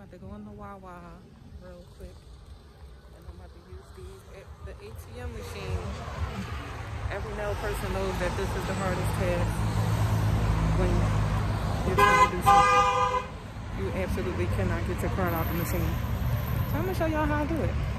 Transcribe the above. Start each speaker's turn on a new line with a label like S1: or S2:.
S1: about to go in the Wawa real quick. And I'm about to use the, the ATM machine. Every nail person knows that this is the hardest task when you're trying to do something. You absolutely cannot get your card out the machine. So I'm gonna show y'all how I do it.